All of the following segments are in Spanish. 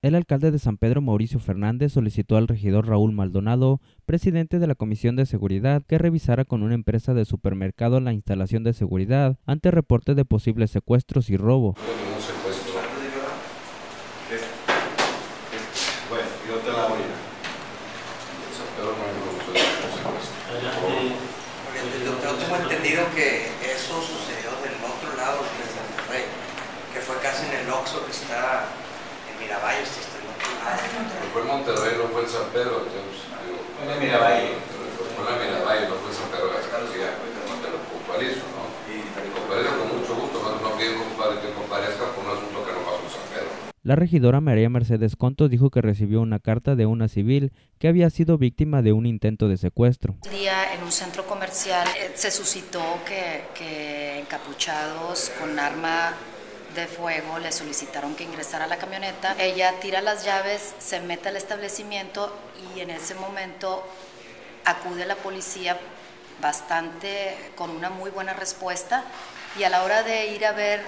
El alcalde de San Pedro, Mauricio Fernández, solicitó al regidor Raúl Maldonado, presidente de la Comisión de Seguridad, que revisara con una empresa de supermercado la instalación de seguridad ante reporte de posibles secuestros y robo. ningún secuestro. Bueno, yo te la voy a. En San Pedro no hay ningún secuestro. Porque yo, yo tengo entendido que eso sucedió del otro lado de Monterrey, que fue casi en el Oxxo que está en Miravalle, este está en otro lado. No fue en Monterrey, no fue en San Pedro. James. Digo, Fue en Miravalle. Fue en la Miravalle, no fue en San Pedro García. Te lo puntualizo, ¿no? Te comparezco con mucho gusto, pero no pido compadre, que comparezca por un asunto que no pasó en San Pedro. La regidora María Mercedes Contos dijo que recibió una carta de una civil que había sido víctima de un intento de secuestro. Un día en un centro comercial eh, se suscitó que, que encapuchados con arma de fuego le solicitaron que ingresara a la camioneta. Ella tira las llaves, se mete al establecimiento y en ese momento acude la policía bastante con una muy buena respuesta y a la hora de ir a ver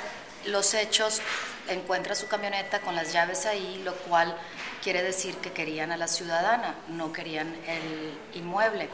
los hechos encuentra su camioneta con las llaves ahí, lo cual quiere decir que querían a la ciudadana, no querían el inmueble.